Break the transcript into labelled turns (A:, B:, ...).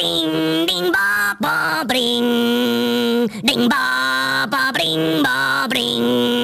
A: Bring, ding, ba, ba, bring. Ding, ba, ba, bring, ba, bring.